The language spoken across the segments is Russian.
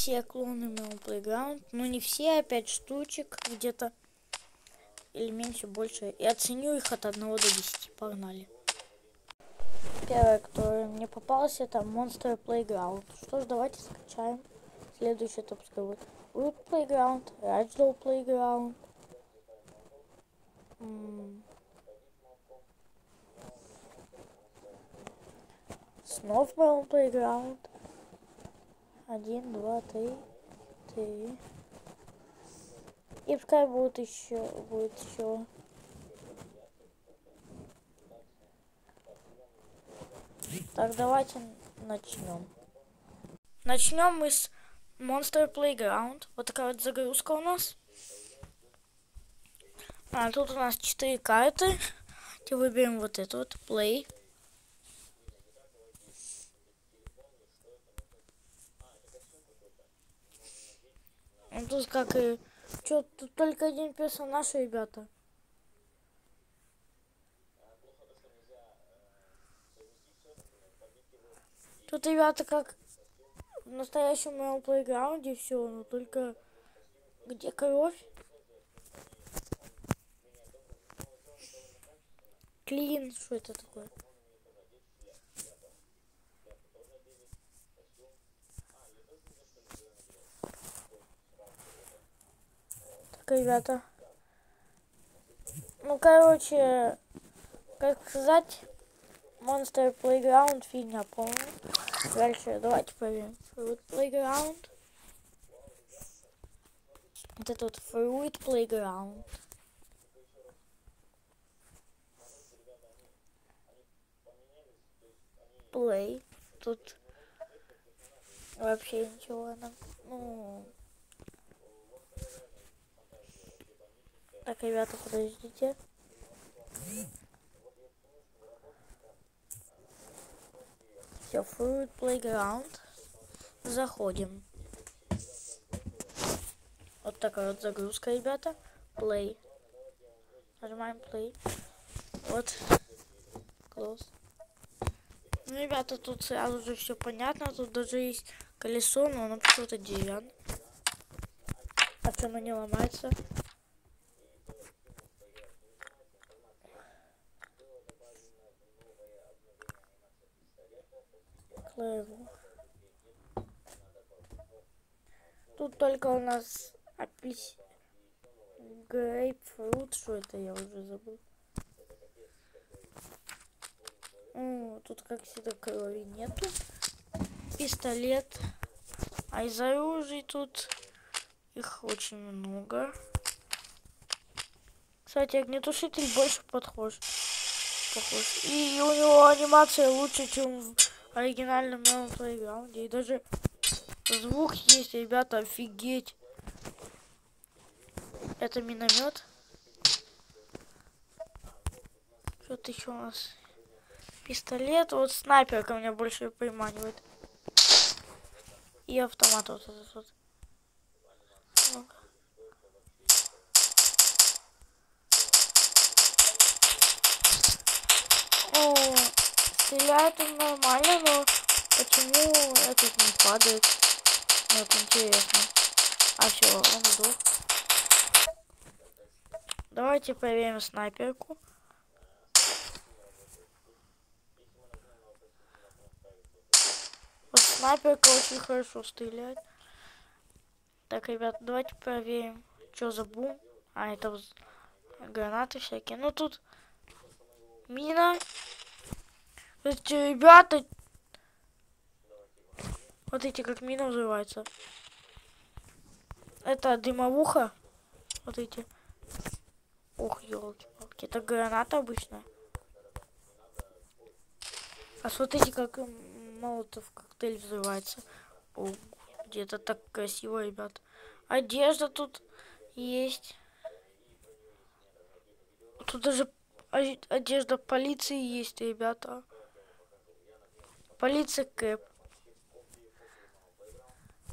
все клоны моего Playground. Но не все, а 5 штучек где-то. Или меньше, больше. И оценю их от 1 до 10. Погнали. Первое, которое мне попалось, это Monster Playground. Что ж, давайте скачаем. Следующий топ будет Root Playground, Ragdoll Playground. Snowball Playground. Один, два, три, три. И пускай будет еще, будет еще. Так, давайте начнем. Начнем мы с Monster Playground. Вот такая вот загрузка у нас. А, тут у нас четыре карты. Теперь выберем вот эту вот, Play. Ну, тут как и... Чё, тут только один персонаж, ребята. Тут, ребята, как в настоящем моем плейграунде все, но только где кровь? Клин, что это такое? Так, ребята. Ну, короче, как сказать, Monster Playground фигня полная. Дальше давайте проверим. Fruit Playground. Это вот Fruit Playground. Play. Тут вообще ничего нам. Ну. Так, ребята, подождите. Все, Fruit Playground. Заходим. Вот такая вот загрузка, ребята. Play. Нажимаем Play. Вот. Close. Ну, ребята, тут сразу же все понятно. Тут даже есть колесо, но оно почему-то деревянное. А что оно не ломается? Тут только у нас апельсин. Грейпфрут. Что это? Я уже забыл. О, тут, как всегда, крови нету. Пистолет. А из оружия тут их очень много. Кстати, огнетушитель больше подхож. Похож. И у него анимация лучше, чем в оригинальном плейграунде. И даже звук есть, ребята, офигеть. Это миномет. Что-то еще у нас. Пистолет. Вот снайперка меня больше приманивает. И автомат вот этот вот. О, стреляет он нормально, но почему этот не падает? Вот интересно. А все, он сдох. Давайте проверим снайперку. Вот снайперка очень хорошо стреляет. Так, ребят, давайте проверим, что за бум. А, это гранаты всякие. Ну, тут мина. Эти ребята... Вот эти как мина взрывается. Это дымовуха. Вот эти. Ох, елки палки Это граната обычная. А смотрите, как молотов коктейль взрывается. где-то так красиво, ребят. Одежда тут есть. Тут даже одежда полиции есть, ребята. Полиция Кэп.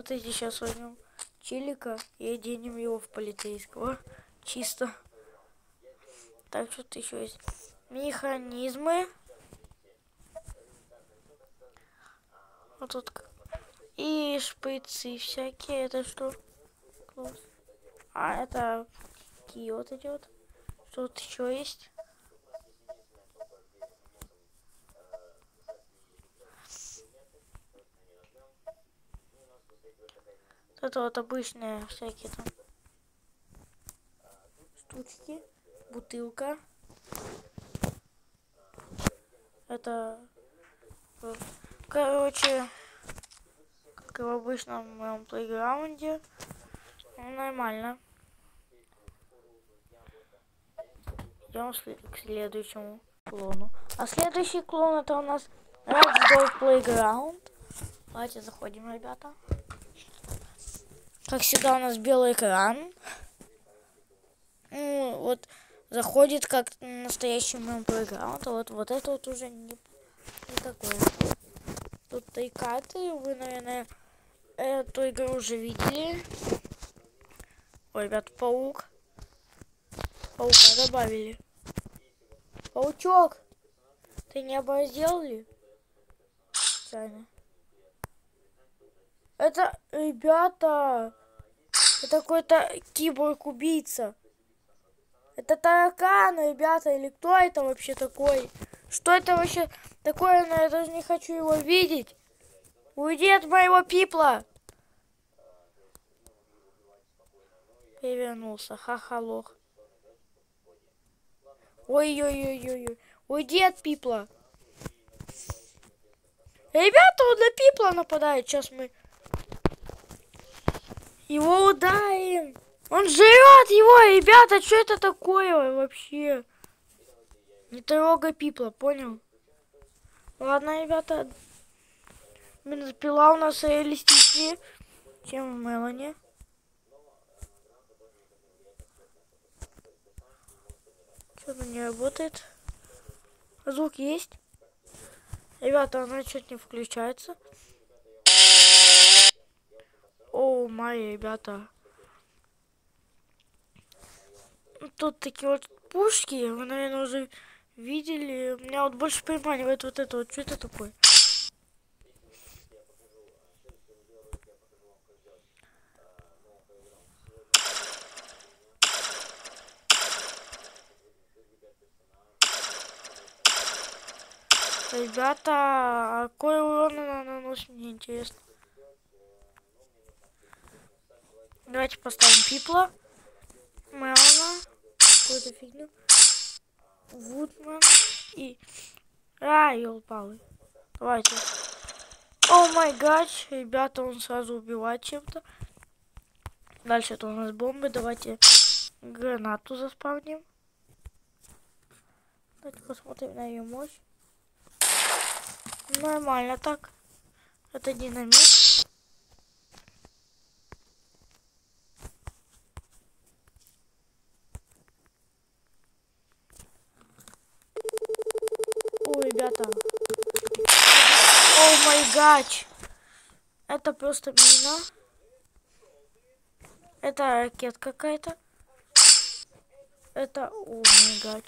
Вот эти сейчас возьмем челика и оденем его в полицейского. Чисто. Так, что-то еще есть. Механизмы. Вот тут. И шприцы всякие. Это что? Класс. А, это киот идет. Что тут еще есть? Это вот обычные всякие там штучки. Бутылка. Это, короче, как и в обычном моем плейграунде. Ну, нормально. Идем к следующему клону. А следующий клон это у нас Red Playground. Давайте заходим, ребята. Как всегда у нас белый экран. Ну, вот заходит как настоящий моем плейграунд, а вот, вот это вот уже не, не такое. Тут тайкаты, вы, наверное, эту игру уже видели. Ой, ребят, паук. Паука добавили. Паучок! Ты не оборзел ли? Специально. Это, ребята, это какой-то киборг-убийца. Это таракан, ребята, или кто это вообще такой? Что это вообще такое? Но я даже не хочу его видеть. Уйди от моего пипла. Перевернулся, ха-ха, лох. Ой-ой-ой-ой-ой. Уйди от пипла. Ребята, он на пипла нападает. Сейчас мы его ударим. Он жрет его, ребята, что это такое вообще? Не трогай пипла, понял? Ладно, ребята. Бензопила у нас реалистичнее, чем в Мелани. Что-то не работает. Звук есть. Ребята, она что-то не включается. Мои ребята. Тут такие вот пушки, вы, наверное, уже видели. Меня вот больше приманивает вот это вот. Что это такое? Ребята, а какой урон она наносит, мне интересно. Давайте поставим пипла. Мелана. Какую-то фигню. Вудман. И... А, елпалы. Давайте. О май гад. Ребята, он сразу убивает чем-то. Дальше это у нас бомбы. Давайте гранату заспавним. Давайте посмотрим на ее мощь. Нормально так. Это динамит. ребята. О май гач. Это просто мина. Это ракет какая-то. Это, май гач.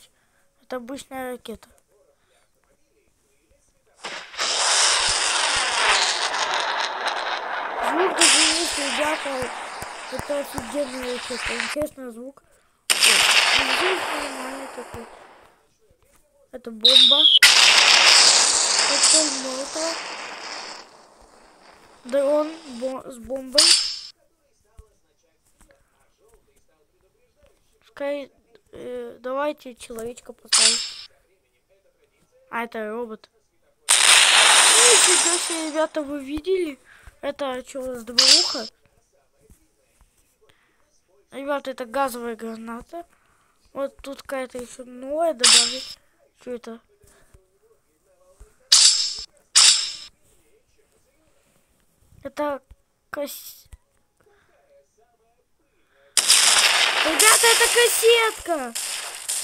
Это обычная ракета. Звук извините, ребята. Это офигенный ракета. Интересный звук. Здесь нормальный такой. Это бомба. Коктейль Молотова. Дрон бом с бомбой. Скай, э, давайте человечка поставим. А, это робот. Нифига себе, ребята, вы видели? Это что, у нас двуха? Ребята, это газовая граната. Вот тут какая-то еще новая добавить. Что это? Это кас... Ребята, это кассетка!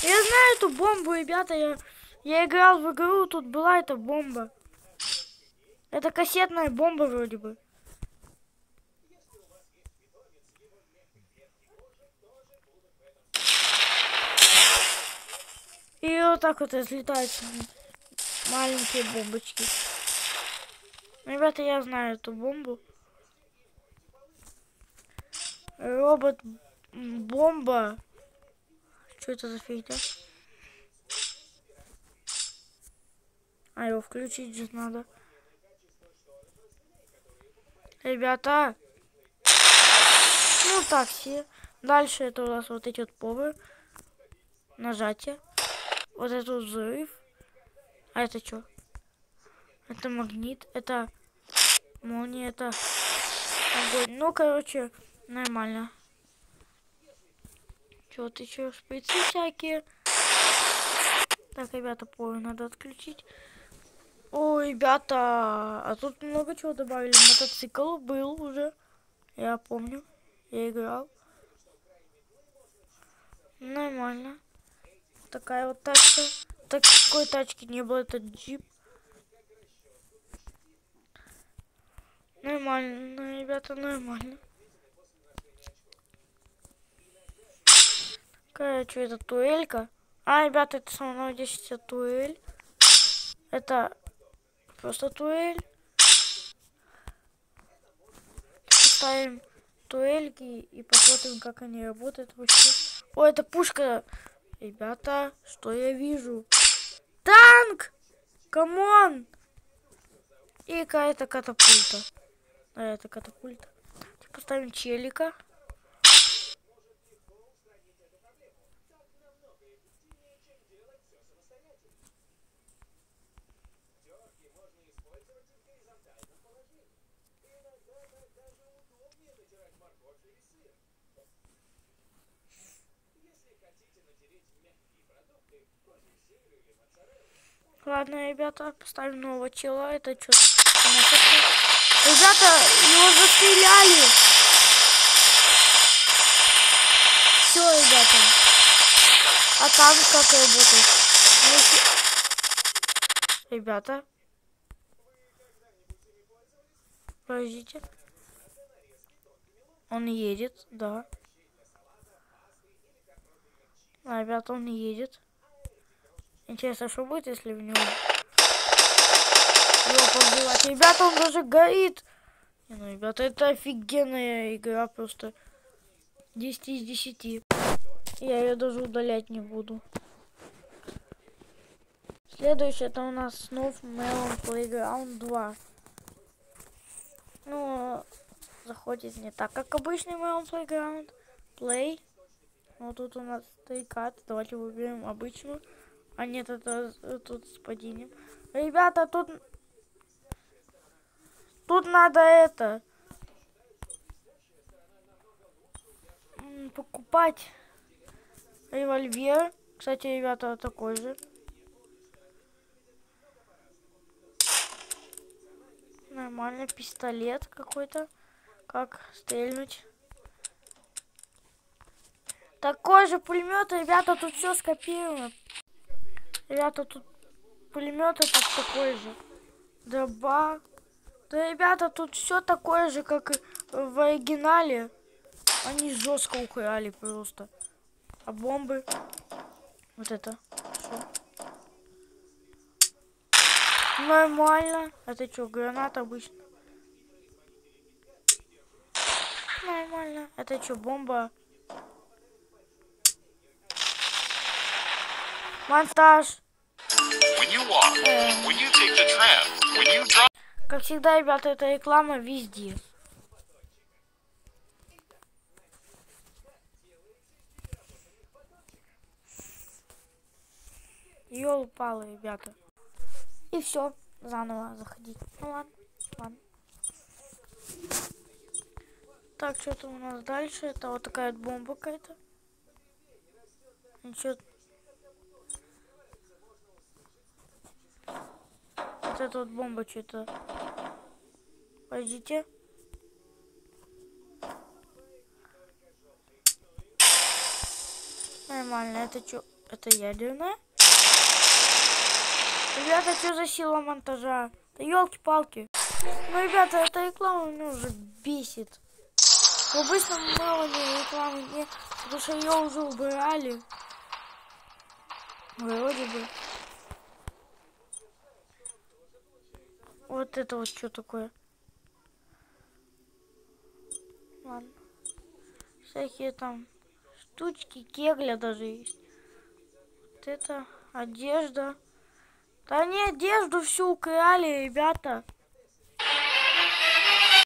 Я знаю эту бомбу, ребята. Я, я играл в игру, тут была эта бомба. Это кассетная бомба вроде бы. И вот так вот разлетают маленькие бомбочки. Ребята, я знаю эту бомбу. Робот бомба. Что это за фигня? А его включить же надо. Ребята. Ну так все. Дальше это у нас вот эти вот повы. Нажатие. Вот это вот взрыв. А это что? Это магнит. Это молния. Это огонь. Ну, короче, нормально. Что-то еще шприцы всякие. Так, ребята, повы надо отключить. Ой, ребята, а тут много чего добавили. Мотоцикл был уже. Я помню. Я играл. Нормально. Такая вот тачка. Такой тачки не было, это джип. Нормально, ребята, нормально. Что это туэлька? А, ребята, это самое 10 туэль. Это Просто туэль. Поставим туэльки и посмотрим, как они работают вообще. О, это пушка. Ребята, что я вижу? Танк! Come on! И какая-то катапульта. А, это катапульта. Поставим челика. Ладно, ребята, поставим нового чела. Это что? Ребята, его застреляли. Все, ребята. А там как работает? Ребята. Подождите. Он едет, да. А, ребята, он едет. Интересно, что будет, если в него... Его повзывать? Ребята, он даже горит! Не, ну, ребята, это офигенная игра, просто 10 из 10. Я ее даже удалять не буду. Следующее это у нас снова Melon Playground 2. Ну, заходит не так, как обычный Melon Playground. Play. Вот тут у нас три карты. Давайте выберем обычную. А нет, это тут с падением. Ребята, тут... Тут надо это... Покупать револьвер. Кстати, ребята, такой же. Нормально, пистолет какой-то. Как стрельнуть. Такой же пулемет, ребята, тут все скопировано. Ребята, тут пулемет этот такой же. Дроба. Да, ребята, тут все такое же, как и в оригинале. Они жестко украли просто. А бомбы? Вот это. Что? Нормально. Это что, граната обычно? Нормально. Это что, бомба? Монтаж. Как всегда, ребята, это реклама везде. Ёл упала, ребята. И все, заново заходить. Ну ладно, ладно. Так, что-то у нас дальше. Это вот такая бомба какая-то. Ничего Вот эта вот бомба что-то. Подождите. Нормально. Это что? Это ядерная? Ребята, что за сила монтажа? Да елки-палки. Ну, ребята, эта реклама меня уже бесит. В обычном мелоне рекламы нет, потому что ее уже убирали. Вроде бы. Вот это вот что такое? Ладно. всякие там штучки, кегля даже есть. Вот это одежда. Да они одежду всю украли, ребята.